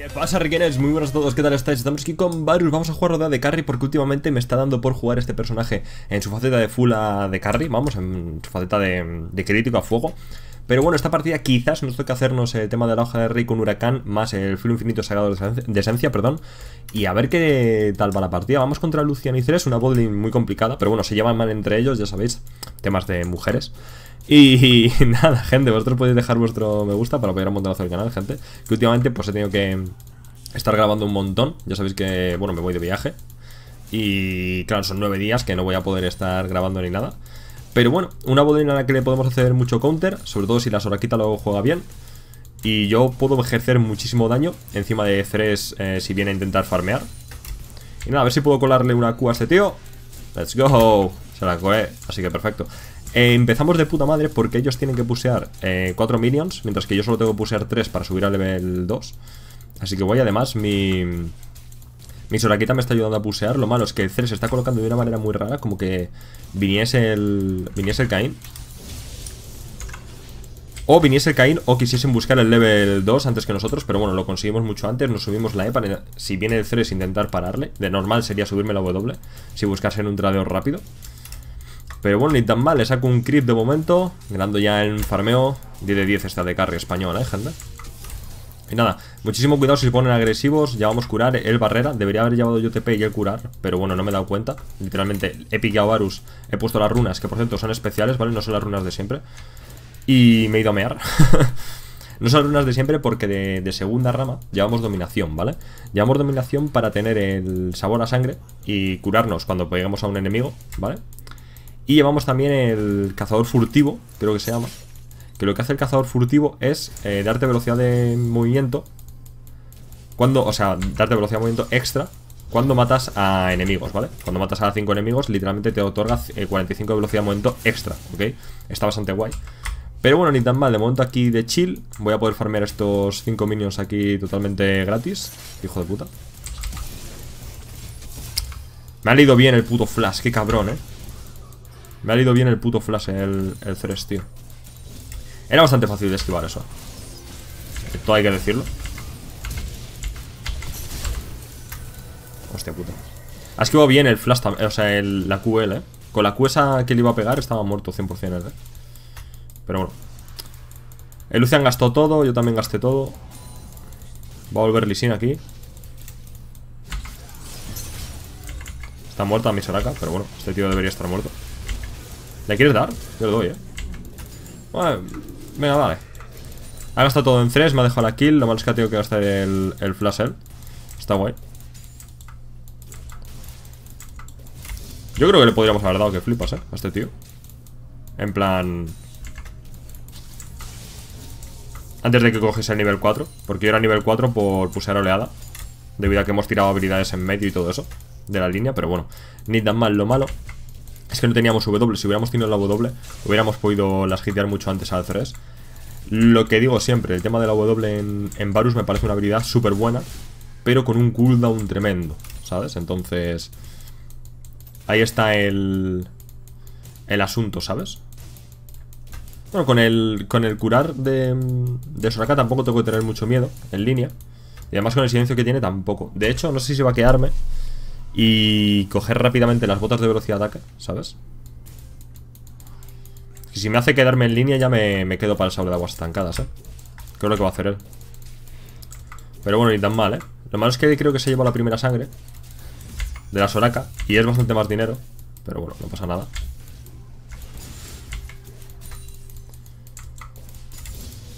¿Qué pasa, Riquenes? Muy buenos a todos, ¿qué tal estáis? Estamos aquí con Varus, vamos a jugar rodea de carry porque últimamente me está dando por jugar este personaje en su faceta de full de carry, vamos, en su faceta de, de crítico a fuego. Pero bueno, esta partida quizás nos toque hacernos el tema de la hoja de rey con huracán, más el filo infinito sagrado de esencia, perdón. Y a ver qué tal va la partida. Vamos contra Lucian y Ceres, una botlane muy complicada, pero bueno, se llevan mal entre ellos, ya sabéis, temas de mujeres. Y, nada, gente, vosotros podéis dejar vuestro me gusta para apoyar un montonazo del canal, gente. Que últimamente pues he tenido que estar grabando un montón. Ya sabéis que, bueno, me voy de viaje. Y claro, son nueve días que no voy a poder estar grabando ni nada. Pero bueno, una bodina a la que le podemos hacer mucho counter, sobre todo si la Soraquita lo juega bien. Y yo puedo ejercer muchísimo daño encima de Ceres eh, si viene a intentar farmear. Y nada, a ver si puedo colarle una Q a este tío. Let's go. Se la coe, así que perfecto. Empezamos de puta madre porque ellos tienen que pusear 4 eh, minions, mientras que yo solo tengo que pusear 3 para subir al level 2. Así que voy, además, mi... Mi Soraquita me está ayudando a pusear. Lo malo es que el Ceres se está colocando de una manera muy rara, como que viniese el, viniese el Caín. O viniese el Caín o quisiesen buscar el level 2 antes que nosotros, pero bueno, lo conseguimos mucho antes, nos subimos la E para, si viene el Ceres intentar pararle. De normal sería subirme la W, si buscase en un tradeo rápido. Pero bueno, ni tan mal, le saco un creep de momento, ganando ya en farmeo. 10 de 10 está de carry español, eh, gente. Y nada, muchísimo cuidado si se ponen agresivos Llevamos curar, el barrera, debería haber llevado yo TP y el curar Pero bueno, no me he dado cuenta Literalmente he pillado Varus, he puesto las runas Que por cierto son especiales, ¿vale? No son las runas de siempre Y me he ido a mear No son las runas de siempre porque de, de, segunda rama llevamos dominación, ¿vale? Llevamos dominación para tener el sabor a sangre y curarnos cuando peguemos a un enemigo, ¿vale? Y llevamos también el cazador furtivo, creo que se llama que lo que hace el cazador furtivo es eh, darte velocidad de movimiento cuando, o sea, darte velocidad de movimiento extra cuando matas a enemigos, ¿vale? Cuando matas a 5 enemigos, literalmente te otorga 45 eh, de velocidad de movimiento extra, ¿ok? Está bastante guay. Pero bueno, ni tan mal, de momento aquí de chill Voy a poder farmear estos 5 minions aquí totalmente gratis Hijo de puta Me ha leído bien el puto flash, qué cabrón, eh Me ha leído bien el puto flash el, el Ceres, tío era bastante fácil de esquivar eso. Todo hay que decirlo. Hostia puta. Ha esquivado bien el flash, o sea, el, la QL, ¿eh? Con la Q esa que le iba a pegar estaba muerto 100% ¿eh? Pero bueno. El Lucian gastó todo, yo también gasté todo. Va a volver Lisin aquí. Está muerta mi Soraka, pero bueno, este tío debería estar muerto. ¿Le quieres dar? Yo le doy, eh. Bueno, Venga, vale. Ha gastado todo en 3, me ha dejado la kill Lo malo es que ha tenido que gastar el, el flash Está guay. Yo creo que le podríamos haber dado que flipas, eh A este tío. En plan Antes de que cogiese el nivel 4 Porque yo era nivel 4 por pusear oleada Debido a que hemos tirado habilidades en medio y todo eso De la línea, pero bueno Ni tan mal, lo malo es que no teníamos W, si hubiéramos tenido la W Hubiéramos podido las hitear mucho antes al 3 Lo que digo siempre, el tema de la W en, en Varus me parece una habilidad súper buena Pero con un cooldown tremendo, ¿sabes? Entonces... Ahí está el... El asunto, ¿sabes? Bueno, con el, con el curar de, de Soraka tampoco tengo que tener mucho miedo en línea Y además con el silencio que tiene tampoco De hecho, no sé si va a quedarme y coger rápidamente las botas de velocidad de ataque, ¿sabes? Si me hace quedarme en línea ya me, quedo para el sable de aguas estancadas, ¿eh? Creo que va a hacer él Pero bueno, ni tan mal, ¿eh? Lo malo es que creo que se lleva la primera sangre De la Soraka Y es bastante más dinero Pero bueno, no pasa nada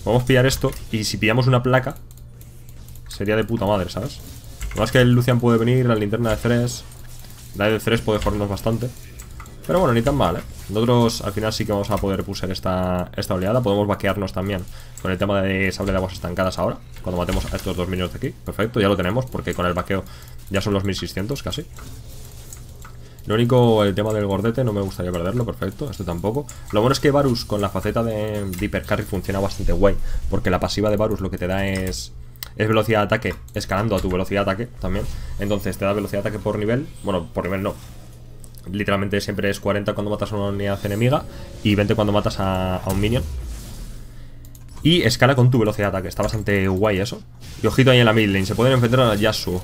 Vamos a pillar esto Y si pillamos una placa Sería de puta madre, ¿sabes? Más que el Lucian puede venir, la linterna de Ceres. La de Ceres puede jodernos bastante. Pero bueno, ni tan mal, ¿eh? Nosotros al final sí que vamos a poder pusar esta, esta oleada. Podemos vaquearnos también con el tema de sable de aguas estancadas ahora Cuando matemos a estos dos minions de aquí. Perfecto, ya lo tenemos porque con el vaqueo ya son los 1600 casi. Lo único, el tema del gordete no me gustaría perderlo, perfecto, este tampoco. Lo bueno es que Varus con la faceta de, de Hyper funciona bastante guay Porque la pasiva de Varus lo que te da es es velocidad de ataque escalando a tu velocidad de ataque también. Entonces te da velocidad de ataque por nivel. Bueno, por nivel no. Literalmente siempre es 40 cuando matas a una unidad enemiga y 20 cuando matas a, un minion. Y escala con tu velocidad de ataque. Está bastante guay eso. Y ojito ahí en la mid lane. Se pueden enfrentar a Yasuo.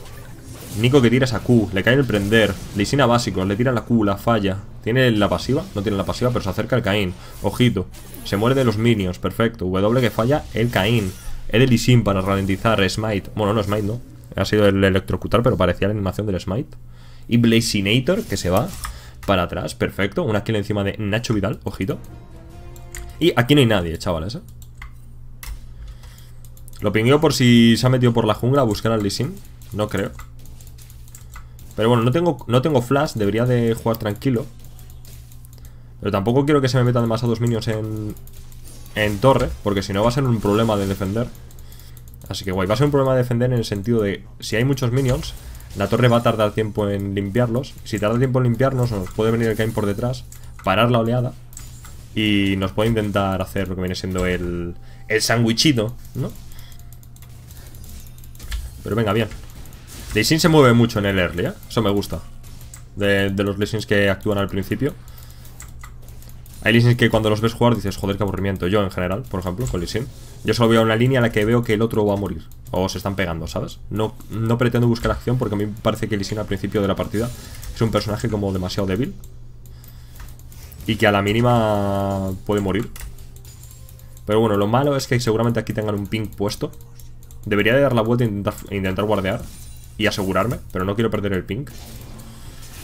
Nico que tira esa Q. Le cae el prender. Lisina básico. Le tira la Q. La falla. ¿Tiene la pasiva? No tiene la pasiva, pero se acerca el Caín. Ojito. Se muere de los minions. Perfecto. W que falla el Caín. Edelisin para ralentizar. Smite. Bueno, no Smite, no. Ha sido el electrocutar, pero parecía la animación del Smite. Y Blazinator, que se va para atrás. Perfecto. Una kill encima de Nacho Vidal. Ojito. Y aquí no hay nadie, chavales, ¿eh? Lo pingueo por si se ha metido por la jungla a buscar al Lisin. No creo. Pero bueno, no tengo, no tengo flash. Debería de jugar tranquilo. Pero tampoco quiero que se me metan demasiados minions en, en torre. Porque si no va a ser un problema de defender. Así que guay, va a ser un problema de defender en el sentido de si hay muchos minions, la torre va a tardar tiempo en limpiarlos. Si tarda tiempo en limpiarnos, nos puede venir el Kain por detrás, parar la oleada y nos puede intentar hacer lo que viene siendo el, el sandwichito, ¿no? Pero venga, bien. Sin se mueve mucho en el early, ¿eh? Eso me gusta. De, de los Lessons que actúan al principio. Hay Lee que cuando los ves jugar dices, joder, qué aburrimiento. Yo en general, por ejemplo, con Lee Yo solo veo una línea en la que veo que el otro va a morir. O se están pegando, ¿sabes? No, no pretendo buscar acción porque a mí me parece que Lee al principio de la partida es un personaje como demasiado débil. Y que a la mínima puede morir. Pero bueno, lo malo es que seguramente aquí tengan un ping puesto. Debería de dar la vuelta e intentar, intentar guardear. Y asegurarme, pero no quiero perder el ping.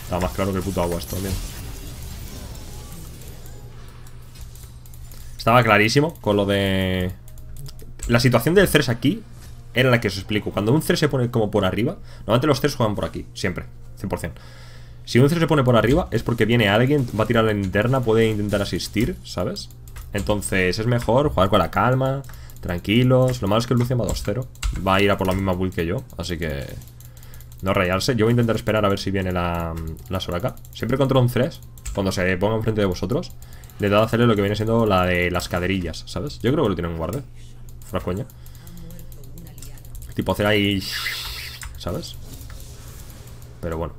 Está más claro que el puto agua esto también. Estaba clarísimo con lo de... La situación del Ceres aquí era la que os explico. Cuando un Ceres se pone como por arriba, normalmente los Ceres juegan por aquí, siempre, 100%. Si un Ceres se pone por arriba es porque viene alguien, va a tirar la linterna, puede intentar asistir, ¿sabes? Entonces es mejor jugar con la calma, tranquilos. Lo malo es que el Lucian va 2-0. Va a ir a por la misma build que yo, así que... No rayarse. Yo voy a intentar esperar a ver si viene la, la Soraka. Siempre contra un Ceres, cuando se ponga enfrente de vosotros, de hacerle lo que viene siendo la de las caderillas, ¿sabes? Yo creo que lo tienen en guardia. Fuera coña. Tipo hacer ahí... ¿Sabes? Pero bueno.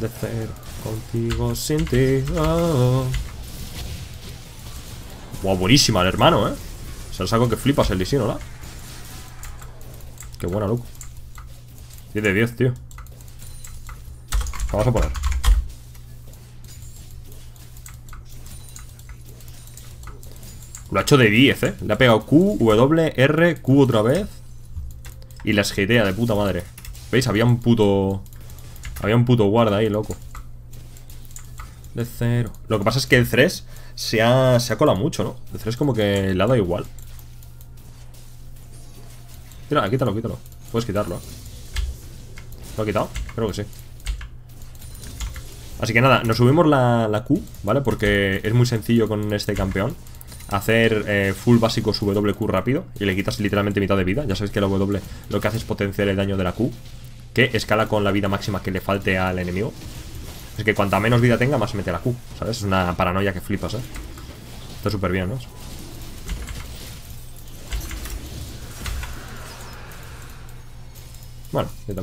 De cero contigo sin ti. Oh. Wow, buenísima el hermano, ¿eh? Se lo saco que flipas el lisino, ¿la? Qué buena, loco. 10 de 10, tío. Vamos a poner. Lo ha hecho de 10, ¿eh? Le ha pegado Q, W, R, Q otra vez. Y las gitea de puta madre. ¿Veis? Había un puto... Había un puto guarda ahí, loco. De cero. Lo que pasa es que el 3 se ha, se ha colado mucho, ¿no? El 3 como que le ha dado igual. Tira, quítalo, quítalo. Puedes quitarlo. ¿Lo ha quitado? Creo que sí. Así que nada, nos subimos la, la Q, ¿vale? Porque es muy sencillo con este campeón hacer eh, full básico su WQ rápido y le quitas literalmente mitad de vida. Ya sabéis que la W lo que hace es potenciar el daño de la Q, que escala con la vida máxima que le falte al enemigo. Es que cuanta menos vida tenga, más mete la Q, ¿sabes? Es una paranoia que flipas, ¿eh? Está súper bien, ¿no? Bueno, y más.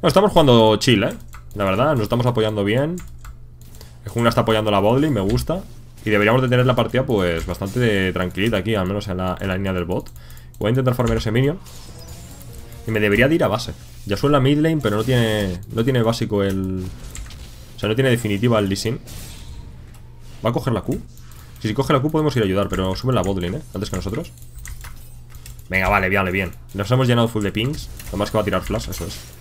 Bueno, estamos jugando chill, ¿eh? La verdad, nos estamos apoyando bien. El jungla está apoyando la bodley, me gusta. Y deberíamos de tener la partida pues bastante tranquilita aquí Al menos en la, línea del bot. Voy a intentar farmear ese minion. Y me debería de ir a base. Ya suena la mid lane, pero no tiene No tiene básico el... O sea, no tiene definitiva el Lee ¿Va a coger la Q? Si, si coge la Q podemos ir a ayudar Pero sube la botlane, ¿eh? Antes que nosotros. Venga, vale, vale, bien. Nos hemos llenado full de pings. Lo más que va a tirar flash, eso es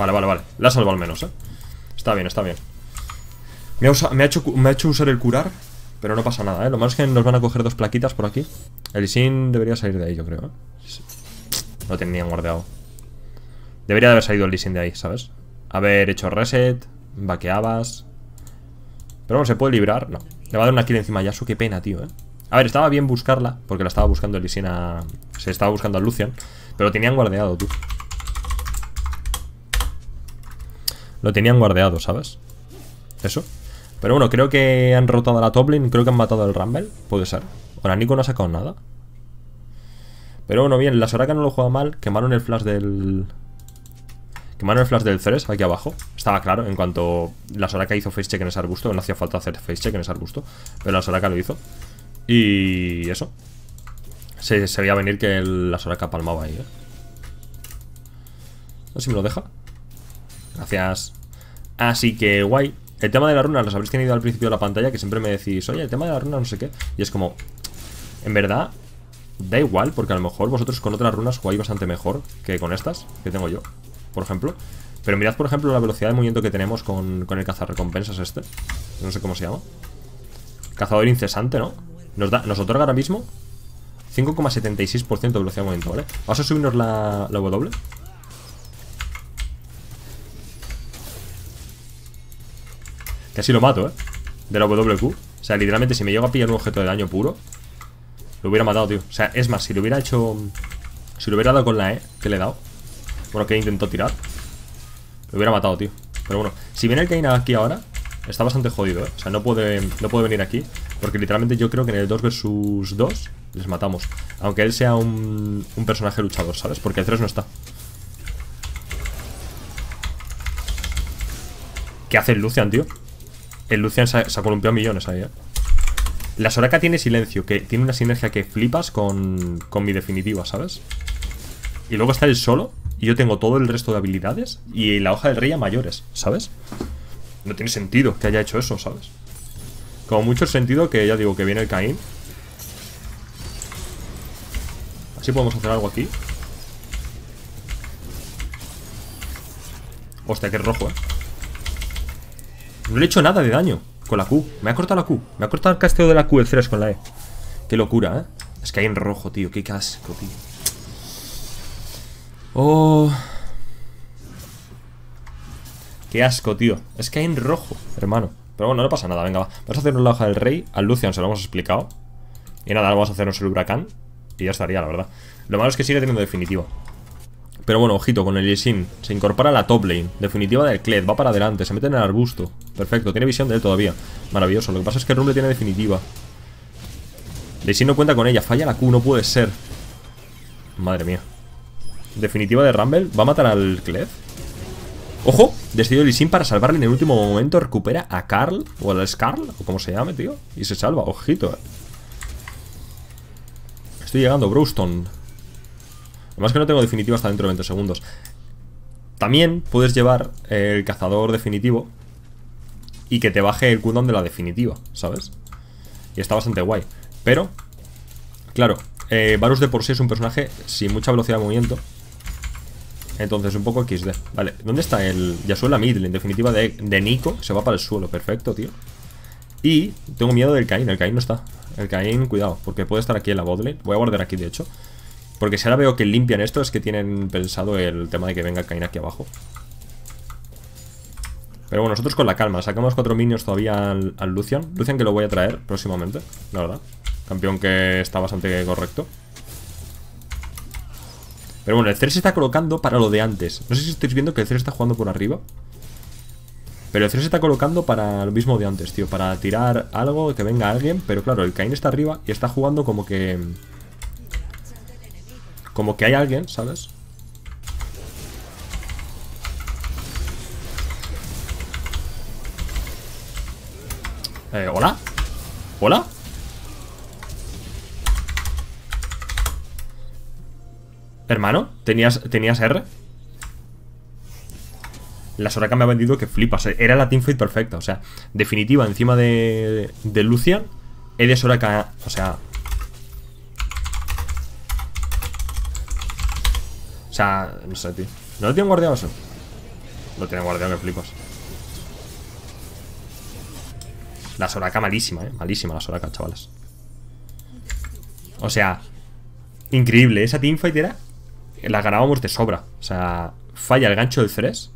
Vale, vale, vale. La salvo al menos, ¿eh? Está bien, está bien. Me ha, hecho, me ha hecho usar el curar, pero no pasa nada, ¿eh? Lo malo es que nos van a coger dos plaquitas por aquí. El Sin debería salir de ahí, yo creo, ¿eh? No tenían guardado. Debería de haber salido el Sin de ahí, ¿sabes? Haber hecho reset, vaqueabas. Pero bueno, ¿se puede librar? No. Le va a dar una kill encima a Yasu, qué pena, tío, ¿eh? A ver, estaba bien buscarla, porque la estaba buscando el Sin a... Se estaba buscando a Lucian, pero tenían guardeado, tú. Lo tenían guardeado, ¿sabes? Eso. Pero bueno, creo que han rotado la Toblin. Creo que han matado el Rumble. Puede ser. Ahora Nico no ha sacado nada. Pero bueno, bien, la Soraka no lo juega mal. Quemaron el flash del... Quemaron el flash del Ceres aquí abajo. Estaba claro, en cuanto la Soraka hizo face check en ese arbusto. No hacía falta hacer face check en ese arbusto. Pero la Soraka lo hizo. Y eso. Se, se veía venir que la Soraka palmaba ahí, ¿eh? A ver si me lo deja. Gracias. Así que guay. El tema de las runas los habréis tenido al principio de la pantalla, que siempre me decís, oye, el tema de las runas no sé qué. Y es como, en verdad, da igual, porque a lo mejor vosotros con otras runas jugáis bastante mejor que con estas, que tengo yo, por ejemplo. Pero mirad, por ejemplo, la velocidad de movimiento que tenemos con, con el cazarrecompensas este. No sé cómo se llama. Cazador incesante, ¿no? Nos, da, nos otorga ahora mismo 5,76% de velocidad de movimiento, ¿vale? Vamos a subirnos la, la W. Casi lo mato, ¿eh? De la WQ. O sea, literalmente, si me llego a pillar un objeto de daño puro, lo hubiera matado, tío. O sea, es más, si lo hubiera hecho... Si lo hubiera dado con la E, que le he dado. Bueno, que intentó tirar. Lo hubiera matado, tío. Pero bueno, si viene el Kaina aquí ahora, está bastante jodido, ¿eh? O sea, no puede, no puede venir aquí. Porque literalmente yo creo que en el 2 vs 2 les matamos. Aunque él sea un, un personaje luchador, ¿sabes? Porque el 3 no está. ¿Qué hace el Lucian, tío? El Lucian se ha, columpiado millones ahí, ¿eh? La Soraka tiene silencio, que tiene una sinergia que flipas con, con mi definitiva, ¿sabes? Y luego está el solo, y yo tengo todo el resto de habilidades, y la hoja del rey a mayores, ¿sabes? No tiene sentido que haya hecho eso, ¿sabes? Como mucho sentido que ya digo que viene el Caín. Así podemos hacer algo aquí. Hostia, que rojo, eh. No le he hecho nada de daño con la Q. Me ha cortado la Q. Me ha cortado el casteo de la Q, el 3 con la E. Qué locura, ¿eh? Es que hay en rojo, tío. Qué casco, tío. Oh. Qué asco, tío. Es que hay en rojo, hermano. Pero bueno, no pasa nada. Venga, va. Vamos a hacernos la hoja del rey. Al Lucian se lo hemos explicado. Y nada, vamos a hacernos el huracán. Y ya estaría, la verdad. Lo malo es que sigue teniendo definitiva. Pero bueno, ojito, con el Yesin Se incorpora a la top lane. Definitiva del Kled, va para adelante, se mete en el arbusto. Perfecto, tiene visión de él todavía. Maravilloso, lo que pasa es que Rumble tiene definitiva. Yesin no cuenta con ella, falla la Q, no puede ser. Madre mía. Definitiva de Rumble, ¿va a matar al Kled? ¡Ojo! Decidió Lee para salvarle en el último momento Recupera a Carl, o al Scarl O como se llame, tío Y se salva, ojito, eh. Estoy llegando, Browstone Además que no tengo definitivo hasta dentro de 20 segundos. También puedes llevar el cazador definitivo y que te baje el cooldown de la definitiva, ¿sabes? Y está bastante guay. Pero, claro, eh, Varus de por sí es un personaje sin mucha velocidad de movimiento. Entonces, un poco XD. Vale, ¿dónde está el Yasuela Middle? En definitiva, de, de Nico. Se va para el suelo. Perfecto, tío. Y tengo miedo del Cain. El Cain no está. El Cain, cuidado, porque puede estar aquí en la botlane. Voy a guardar aquí, de hecho. Porque si ahora veo que limpian esto es que tienen pensado el tema de que venga Kain aquí abajo. Pero bueno, nosotros con la calma. Sacamos cuatro minions todavía al, Lucian. Lucian que lo voy a traer próximamente, la verdad. Campeón que está bastante correcto. Pero bueno, el Ceres se está colocando para lo de antes. No sé si estáis viendo que el Ceres está jugando por arriba. Pero el Ceres se está colocando para lo mismo de antes, tío. Para tirar algo, que venga alguien. Pero claro, el Kain está arriba y está jugando como que... Como que hay alguien, ¿sabes? Eh, ¿Hola? ¿Hola? Hermano, ¿tenías, ¿tenías R? La Soraka me ha vendido que flipas Era la teamfight perfecta, o sea Definitiva encima de, de Lucian He de Soraka, o sea no sé, tío. ¿No lo tienen guardiado eso? Lo tienen guardiado, que flipas. La Soraka malísima, eh. Malísima la Soraka, chavales. O sea, increíble. Esa teamfight era. La ganábamos de sobra. O sea, falla el gancho del Ceres.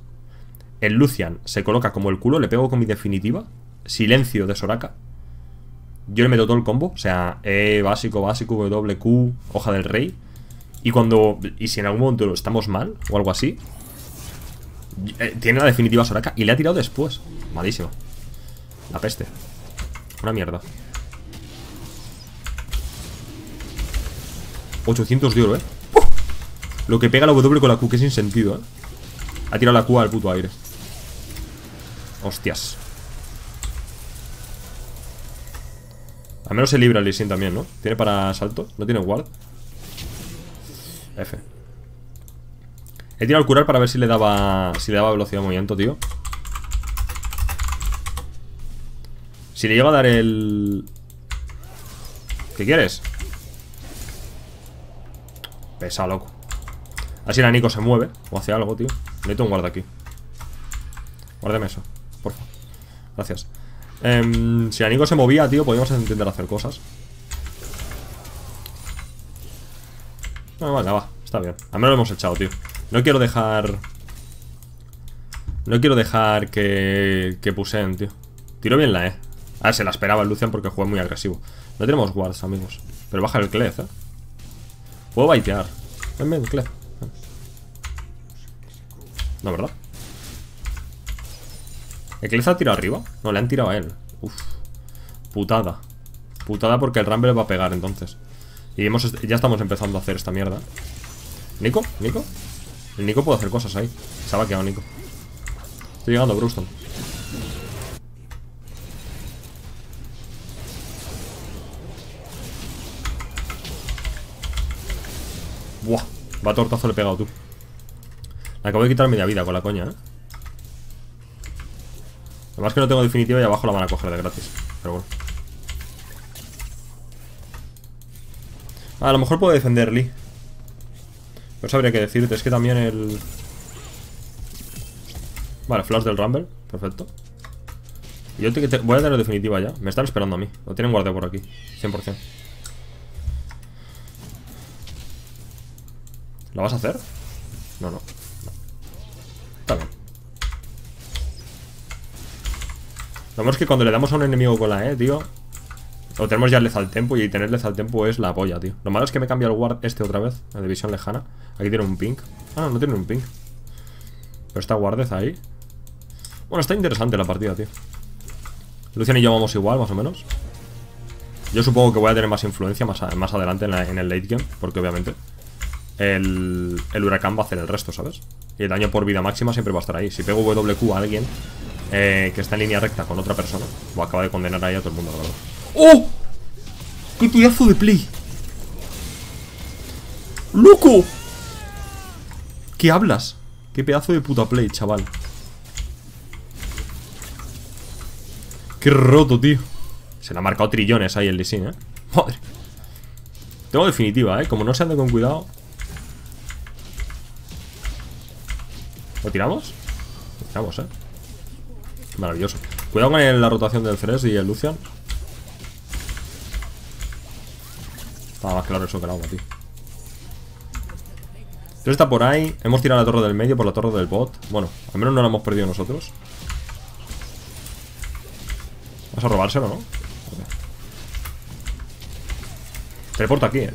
El Lucian se coloca como el culo. Le pego con mi definitiva. Silencio de Soraka. Yo le meto todo el combo. O sea, E básico, básico, W, Q, hoja del rey. Y cuando. Y si en algún momento estamos mal o algo así. Eh, tiene la definitiva Soraka y le ha tirado después. Malísimo. La peste. Una mierda. 800 de oro, ¿eh? Lo que pega la W con la Q, que sin sentido, ¿eh? Ha tirado la Q al puto aire. Hostias. Al menos se libra el Sin también, ¿no? ¿Tiene para salto? ¿No tiene guard? F. He tirado el curar para ver si le daba. Si le daba velocidad de movimiento, tío. Si le llega a dar el... ¿Qué quieres? Pesa, loco Así la Nico se mueve O hace algo, tío Necesito un guarda aquí Guárdeme eso, por favor Gracias eh, Si la Nico se movía, tío Podríamos intentar hacer cosas No, vale, va, está bien Al menos lo hemos echado, tío No quiero dejar... No quiero dejar que... Que puseen, tío Tiro bien la E Ah, se la esperaba el Lucian porque juega muy agresivo. No tenemos guards, amigos. Pero baja el Clef, ¿eh? Puedo baitear. Ven, ven, Clef. No, ¿verdad? ¿El Clef ha tirado arriba? No, le han tirado a él. Uf. Putada. Putada porque el Rumble va a pegar entonces. Y hemos ya estamos empezando a hacer esta mierda. ¿Nico? ¿Nico? El Nico puede hacer cosas ahí. Se ha vaqueado Nico. Estoy llegando, Bruston. Buah, va tortazo le he pegado tú Le acabo de quitar media vida con la coña, eh Además que no tengo definitiva y abajo la van a coger de gratis Pero bueno A lo mejor puedo defender Lee. No sabría qué decirte, es que también el... Vale, flash del Rumble, perfecto. Yo voy a tener definitiva ya. Me están esperando a mí, lo tienen guardia por aquí 100% ¿Lo vas a hacer? No, no, Está bien. Lo es que cuando le damos a un enemigo con la E, tío Lo tenemos ya lethal tempo Y tener lethal tempo es la polla, tío. Lo malo es que me cambia el ward este otra vez La división lejana. Aquí tiene un pink. Ah, no, no tiene un pink. Pero está guardez ahí. Bueno, está interesante la partida, tío. Lucian y yo vamos igual, más o menos. Yo supongo que voy a tener más influencia Más, más adelante en, el late game Porque obviamente el, huracán va a hacer el resto, ¿sabes? Y el daño por vida máxima siempre va a estar ahí. Si pego WQ a alguien eh, que está en línea recta con otra persona, o acaba de condenar ahí a todo el mundo, la verdad. ¡Oh! ¡Qué pedazo de play! ¡Loco! ¿Qué hablas? ¡Qué pedazo de puta play, chaval! ¡Qué roto, tío! Se le ha marcado trillones ahí el diseño, ¿eh? Madre. Tengo definitiva, ¿eh? Como no se ande con cuidado ¿Lo tiramos? Lo tiramos, eh Maravilloso Cuidado con la rotación del Ceres y el Lucian Estaba más claro eso que el agua, tío Entonces está por ahí Hemos tirado la torre del medio por la torre del bot Bueno, al menos no la hemos perdido nosotros Vamos a robárselo, ¿no? Teleporta aquí, eh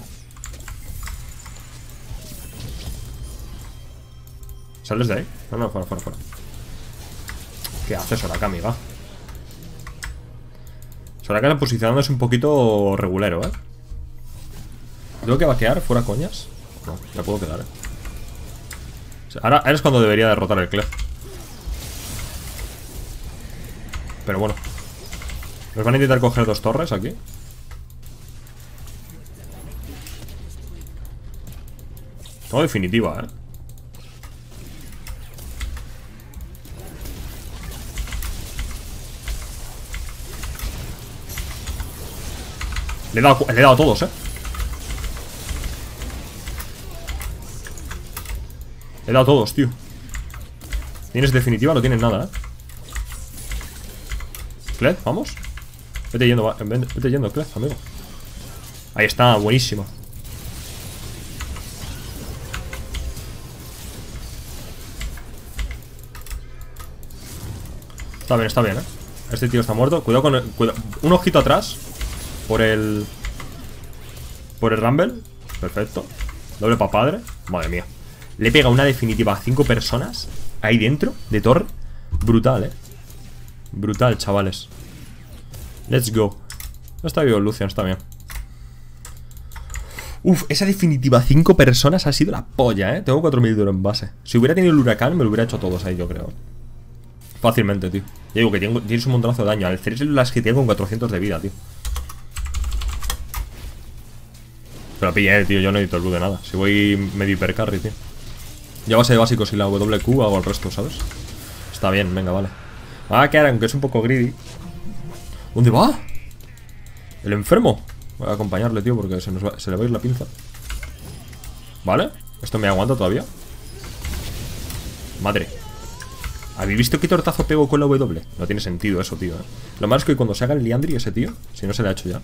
¿Sales de ahí? No, no, fuera, fuera, fuera ¿Qué hace Soraka, amiga? Soraka posicionándose un poquito regulero, ¿eh? ¿Tengo que vaquear? ¿Fuera coñas? No, ya puedo quedar, ¿eh? ahora, es cuando debería derrotar el Clef Pero bueno Nos van a intentar coger dos torres aquí Todo definitiva, ¿eh? Le he dado, le he dado a todos, eh he dado todos, tío. ¿Tienes definitiva? No tienes nada, eh Clef, vamos. Vete yendo, vete yendo, Clef, amigo. Ahí está, buenísimo. Está bien, está bien, eh Este tío está muerto. Cuidado con el, Un ojito atrás por el... Por el Rumble. Perfecto. Doble para padre Madre mía Le pega una definitiva a cinco personas Ahí dentro, de torre Brutal, eh Brutal, chavales Let's go Está vivo Lucian, está bien Uf, esa definitiva 5 personas ha sido la polla, ¿eh? Tengo 4.000 de oro en base. Si hubiera tenido el huracán, me lo hubiera hecho todos ahí, yo creo. Fácilmente, tío. Ya digo que tienes un montonazo de daño. Al Ceres las que tiene con 400 de vida, tío. Pero pillé, tío. Yo no necesito el blue de nada. Si voy medio hipercarry, tío. Ya base de básico si la WQ hago el resto, ¿sabes? Está bien, venga, vale. Ah, que ahora, aunque es un poco greedy. ¿Dónde va? El enfermo. Voy a acompañarle, tío, porque se, le va a ir la pinza. ¿Vale? ¿Esto me aguanta todavía? Madre. ¿Habéis visto qué tortazo pego con la W? No tiene sentido eso, tío, ¿eh? Lo malo es que cuando se haga el Liandri ese tío, si no se le ha hecho ya,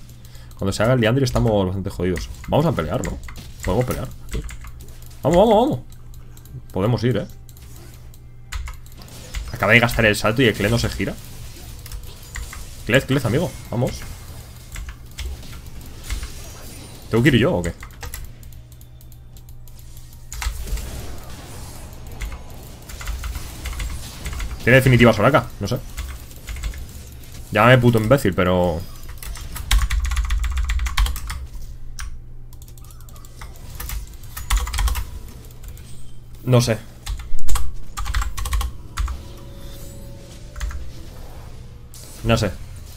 cuando se haga el Liandri estamos bastante jodidos. Vamos a pelear, ¿no? Podemos pelear. Vamos, vamos, vamos. Podemos ir, ¿eh? Acaba de gastar el salto y el Kled no se gira. Kled, Kled, amigo. Vamos. ¿Tengo que ir yo o qué? Tiene definitiva Soraka, no sé Llámame puto imbécil, pero... No sé No sé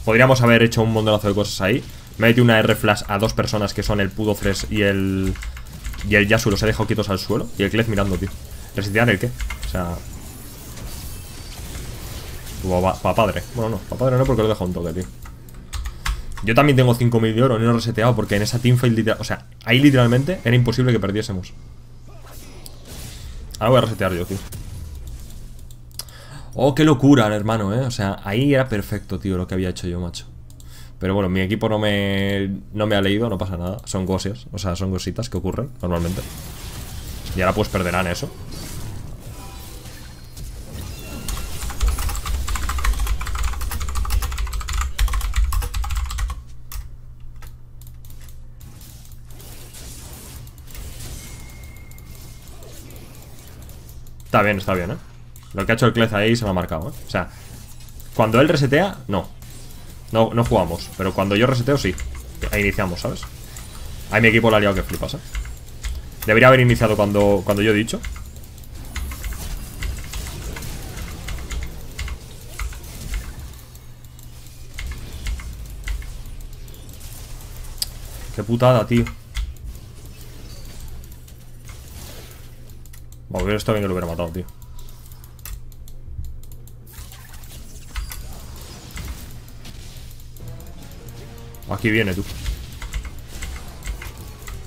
Podríamos haber hecho un montonazo de cosas ahí Me he una R-Flash a dos personas que son el Pudo 3 y el... Y el Yasu los he dejado quietos al suelo Y el Klez mirando, tío ¿Resetear el qué? O sea... Pa' padre. Bueno, no, pa' padre no porque lo dejo un toque, tío. Yo también tengo 5.000 de oro, no he reseteado porque en esa teamfight, o sea, ahí literalmente era imposible que perdiésemos. Ahora voy a resetear yo, tío. Oh, qué locura, hermano, eh. O sea, ahí era perfecto, tío, lo que había hecho yo, macho. Pero bueno, mi equipo no me, no me ha leído, no pasa nada. Son cosas, o sea, son cositas que ocurren normalmente. Y ahora pues perderán eso. Está bien, está bien, ¿eh? Lo que ha hecho el Klez ahí se me ha marcado, ¿eh? O sea, cuando él resetea, no. No, no jugamos. Pero cuando yo reseteo, sí. Ahí iniciamos, ¿sabes? Ahí mi equipo la ha liado que flipas, ¿eh? Debería haber iniciado cuando, cuando yo he dicho. Qué putada, tío. Bueno, hubiera estado bien que lo hubiera matado, tío. Aquí viene, tú.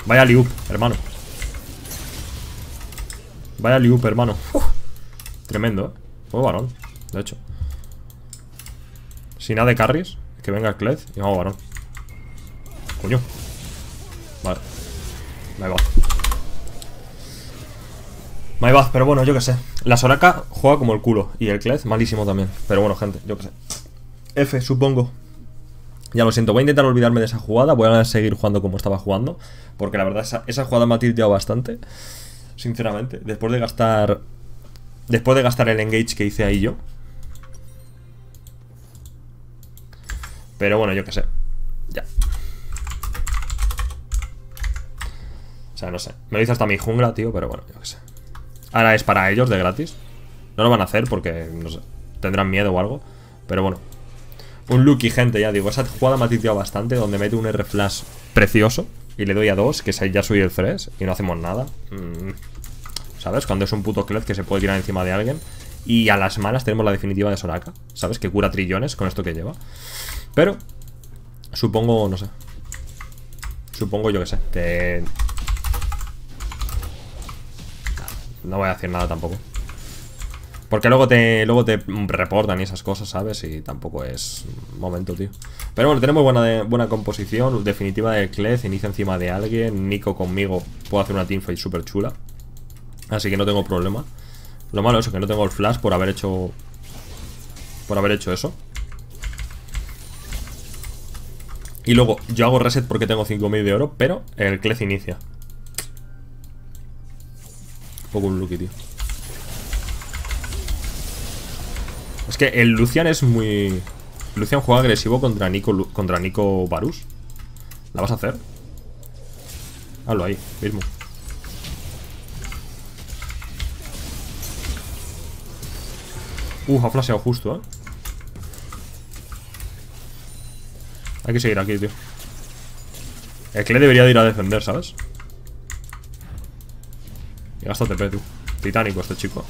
Vaya liup, hermano. Vaya liup, hermano. tremendo, eh. Juego varón, de hecho. Sin nada de carries, que venga el Kled y vamos varón. Coño. Vale. Ahí va. Va, pero bueno, yo qué sé. La Soraka juega como el culo. Y el Kled, malísimo también. Pero bueno, gente, yo qué sé. F, supongo. Ya lo siento, voy a intentar olvidarme de esa jugada. Voy a seguir jugando como estaba jugando. Porque la verdad, esa, esa jugada me ha tilteado bastante. Sinceramente. Después de gastar. Después de gastar el engage que hice ahí yo. Pero bueno, yo qué sé. Ya. O sea, no sé. Me lo hizo hasta mi jungla, tío, pero bueno, yo qué sé. Ahora es para ellos de gratis. No lo van a hacer porque, no sé, tendrán miedo o algo. Pero bueno. Un Lucky, gente, ya digo. Esa jugada me ha titeado bastante. Donde mete un R-Flash precioso. Y le doy a dos, que es ya soy el fresh. Y no hacemos nada. Mm, ¿Sabes? Cuando es un puto Kled que se puede tirar encima de alguien. Y a las malas tenemos la definitiva de Soraka. ¿Sabes? Que cura trillones con esto que lleva. Pero, supongo, no sé. Supongo yo que sé. Que No voy a decir nada tampoco. Porque luego te, luego te reportan y esas cosas, ¿sabes? Y tampoco es momento, tío. Pero bueno, tenemos buena, buena composición. Definitiva de Klez, inicia encima de alguien. Nico conmigo puedo hacer una teamfight súper chula. Así que no tengo problema. Lo malo es que no tengo el flash por haber hecho... Por haber hecho eso. Y luego, yo hago reset porque tengo 5000 de oro, pero el Klez inicia poco un Lucky, tío. Es que el Lucian es muy... Lucian juega agresivo contra Nico, contra Nico Varus. ¿La vas a hacer? Hazlo ahí, mismo. Uh, ha flasheado justo, ¿eh? Hay que seguir aquí, tío. El Cle debería de ir a defender, ¿sabes? Y TP, tú. Titánico este chico.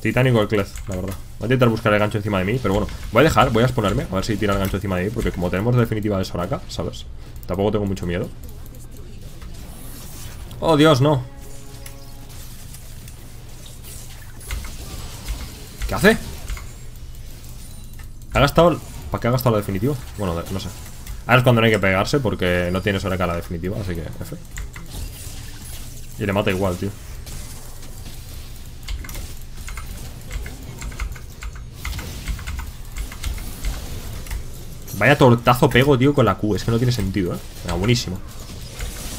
Titánico el Clez, la verdad. Voy a intentar buscar el gancho encima de mí, pero bueno. Voy a dejar, voy a exponerme, a ver si tira el gancho encima de mí, porque como tenemos definitiva de Soraka, ¿sabes? Tampoco tengo mucho miedo. Oh, Dios, no. ¿Qué hace? ¿Ha gastado...? ¿Para qué ha gastado la definitiva? Bueno, no sé. Ahora es cuando no hay que pegarse porque no tiene Soraka la definitiva, así que F. Y le mata igual, tío. Vaya tortazo pego, tío, con la Q. Es que no tiene sentido, ¿eh? Era buenísimo.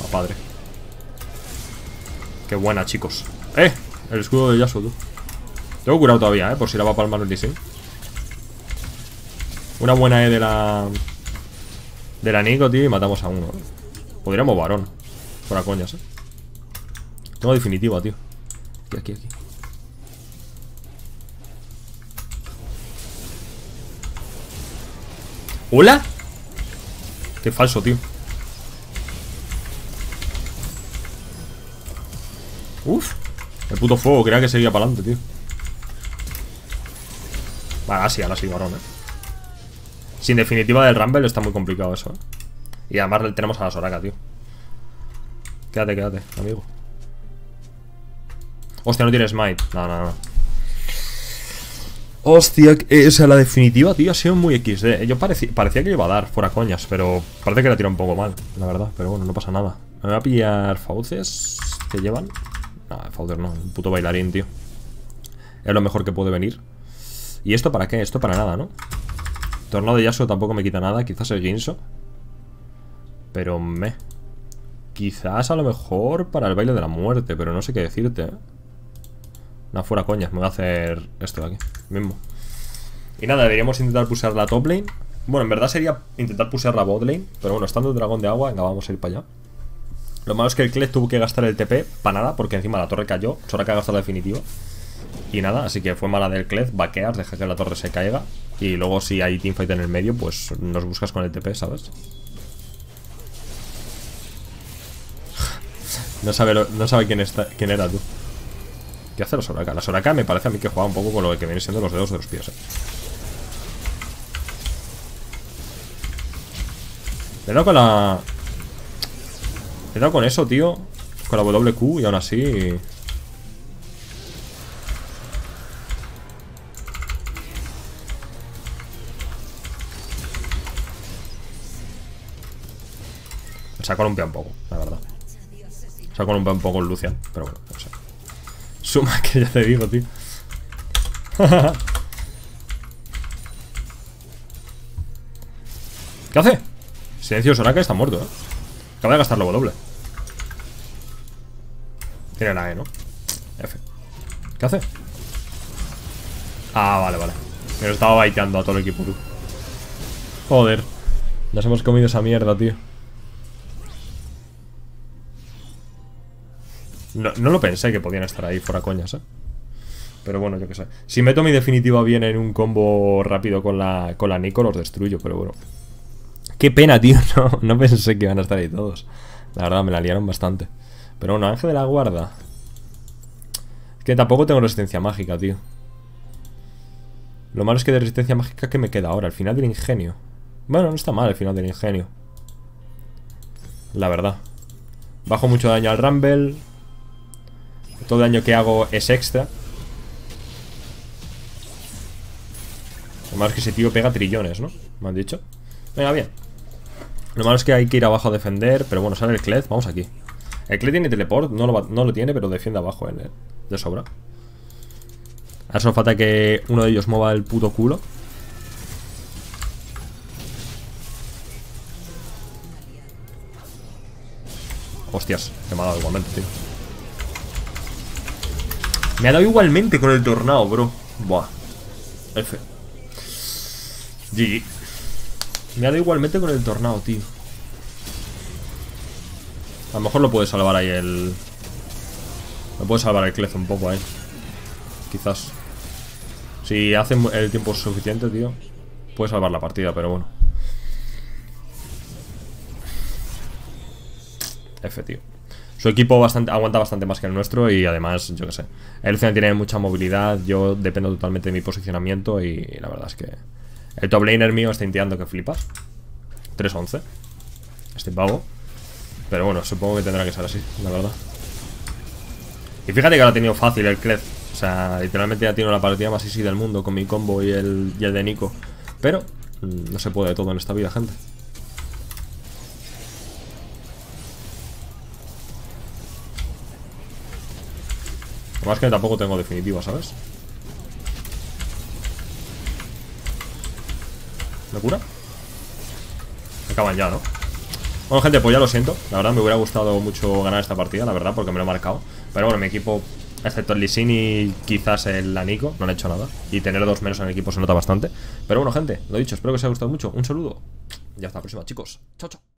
Va, padre. Qué buena, chicos. ¡Eh! El escudo de Yasuo, tú. Tengo curado todavía, ¿eh? Por si la va a palmar el diseño. Una buena E de la... De la Nico, tío, y matamos a uno. Podríamos varón. Fuera coñas, ¿eh? Tengo definitiva, tío. Aquí, aquí, aquí. ¿Hola? Qué falso, tío Uf El puto fuego, creía que seguía para adelante, tío Vale, así, ahora sí, varón, eh Sin definitiva del Rumble está muy complicado eso, eh Y además le tenemos a la Soraka, tío Quédate, quédate, amigo Hostia, no tiene smite No, no, no Hostia, eh, o sea, la definitiva, tío, ha sido muy XD. Yo parecía, parecía que iba a dar, fuera coñas, pero parece que la tira un poco mal, la verdad. Pero bueno, no pasa nada. Me voy a pillar fauces que llevan. No, fauces no, un puto bailarín, tío. Es lo mejor que puede venir. ¿Y esto para qué? Esto para nada, ¿no? Tornado de Yasuo tampoco me quita nada, quizás el Ginso. Pero me. Quizás a lo mejor para el baile de la muerte, pero no sé qué decirte, ¿eh? No, fuera coñas, me voy a hacer esto de aquí Mismo. Y nada, deberíamos intentar pulsar la top lane. Bueno, en verdad sería intentar pulsar la bot lane Pero bueno, estando el dragón de agua, venga, vamos a ir para allá. Lo malo es que el Kled tuvo que gastar el TP Para nada, porque encima la torre cayó que ha gastado la definitiva. Y nada, así que fue mala del Kled Vaqueas, deja que la torre se caiga. Y luego si hay teamfight en el medio Pues nos buscas con el TP, ¿sabes? no sabe, no sabe quién, está, quién era tú ¿Qué hace la Soraka? La Soraka me parece a mí que juega un poco con lo que viene siendo los dedos de los pies, eh. He dado con la... He dado con eso, tío Con la WQ y aún así... Se ha columpiado un poco, la verdad Se ha columpiado un poco el Lucian Pero bueno, no sé Suma que ya te digo, tío. ¿Qué hace? Silencio Soraka está muerto, ¿eh? Acaba de gastarlo W. Tiene la E, ¿no? F. ¿Qué hace? Ah, vale, vale. Me lo estaba baiteando a todo el equipo. Joder. Nos hemos comido esa mierda, tío. No, lo pensé que podían estar ahí fuera coñas, ¿eh? Pero bueno, yo qué sé. Si meto mi definitiva bien en un combo rápido con la, con la Nico, los destruyo, pero bueno. Qué pena, tío. No, no pensé que iban a estar ahí todos. La verdad, me la liaron bastante. Pero bueno, Ángel de la Guarda. Es que tampoco tengo resistencia mágica, tío. Lo malo es que de resistencia mágica, ¿qué me queda ahora? El final del ingenio. Bueno, no está mal el final del ingenio. La verdad. Bajo mucho daño al Rumble. Todo daño que hago es extra. Lo malo es que ese tío pega trillones, ¿no? Me han dicho. Venga, bien. Lo malo es que hay que ir abajo a defender. Pero bueno, sale el Kled. Vamos aquí. El Kled tiene teleport. No lo, tiene, pero defiende abajo en él. De sobra. Ahora solo falta que uno de ellos mueva el puto culo. Hostias, me ha dado igualmente, tío. Me ha dado igualmente con el tornado, bro. Buah. F. GG. Me ha dado igualmente con el tornado, tío. A lo mejor lo puede salvar ahí el... Lo puede salvar el Clef un poco ahí. Quizás. Si hace el tiempo suficiente, tío, puede salvar la partida, pero bueno. F, tío. Su equipo bastante, aguanta bastante más que el nuestro y además, yo qué sé. El Lucian tiene mucha movilidad, yo dependo totalmente de mi posicionamiento y la verdad es que... El top laner mío está inteando que flipas. 3-11. Este pavo. Pero bueno, supongo que tendrá que ser así, la verdad. Y fíjate que ahora ha tenido fácil el Clef. O sea, literalmente ya tiene la partida más easy del mundo con mi combo y el, y el de Nico. Pero mm, no se puede todo en esta vida, gente. Más que tampoco tengo definitiva, ¿sabes? ¿Locura? Acaban ya, ¿no? Bueno, gente, pues ya lo siento. La verdad, me hubiera gustado mucho ganar esta partida, la verdad, porque me lo he marcado. Pero bueno, mi equipo, excepto el Lisin y quizás el Anico, no han hecho nada. Y tener dos menos en el equipo se nota bastante. Pero bueno, gente, lo dicho, espero que os haya gustado mucho. Un saludo. Y hasta la próxima, chicos. Chao, chao.